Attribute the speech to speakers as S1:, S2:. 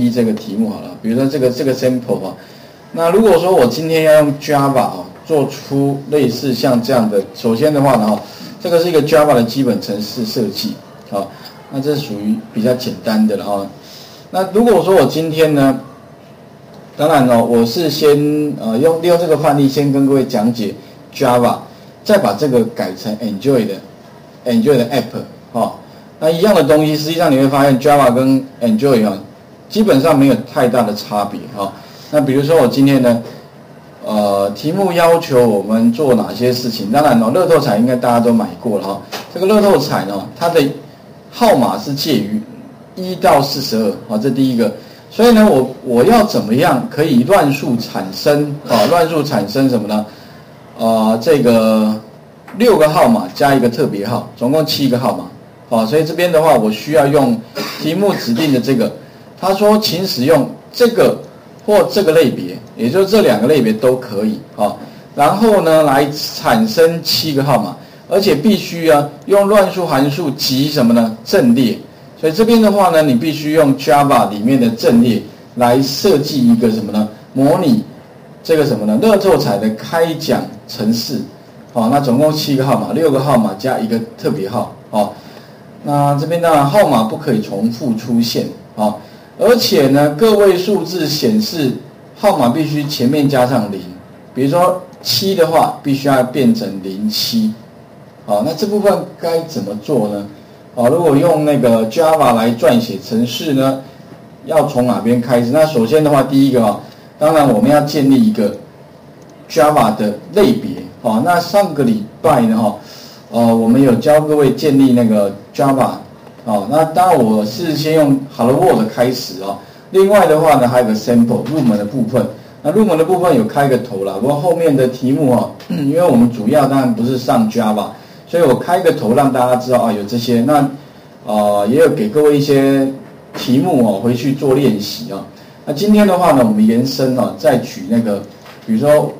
S1: 一这个题目好了，比如说这个这个 sample 啊，那如果说我今天要用 Java 啊做出类似像这样的，首先的话呢哈，这个是一个 Java 的基本程式设计，好，那这是属于比较简单的了哈。那如果说我今天呢，当然哦，我是先呃用利用这个范例先跟各位讲解 Java，再把这个改成 Enjoy 的 Enjoy 的 App 哈。那一样的东西，实际上你会发现 Java 跟 Enjoy 啊，基本上没有太大的差别哈。那比如说我今天呢，呃，题目要求我们做哪些事情？当然哦，乐透彩应该大家都买过了哈。这个乐透彩呢，它的号码是介于一到四十二啊，这第一个。所以呢，我我要怎么样可以乱数产生啊？乱数产生什么呢？啊，这个六个号码加一个特别号，总共七个号码。好，所以这边的话，我需要用题目指定的这个，他说，请使用这个或这个类别，也就是这两个类别都可以啊。然后呢，来产生七个号码，而且必须啊用乱数函数集什么呢？阵列。所以这边的话呢，你必须用 Java 里面的阵列来设计一个什么呢？模拟这个什么呢？乐透彩的开奖程式。好，那总共七个号码，六个号码加一个特别号。好。那这边当然号码不可以重复出现啊，而且呢，个位数字显示号码必须前面加上零，比如说七的话，必须要变成零七，好，那这部分该怎么做呢？啊，如果用那个 Java 来撰写程式呢，要从哪边开始？那首先的话，第一个啊，当然我们要建立一个 Java 的类别，好，那上个礼拜呢，哈。呃，我们有教各位建立那个 Java，哦，那当然我是先用 Hello World 开始哦。另外的话呢，还有个 Sample 入门的部分。那入门的部分有开个头了，不过后面的题目啊，因为我们主要当然不是上 Java，所以我开个头让大家知道啊有这些。那啊，也有给各位一些题目哦，回去做练习啊。那今天的话呢，我们延伸啊，再举那个，比如说。